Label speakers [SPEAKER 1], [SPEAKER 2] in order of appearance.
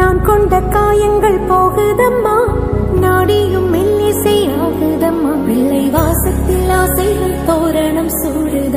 [SPEAKER 1] நான் கொண்ட காயங்கள் போகுதம்மா. நாடியும் மெல்லிசை ஆகுதம்மா வெள்ளை வாசத்தில் ஆசைகள் தோரணம் சூடுது.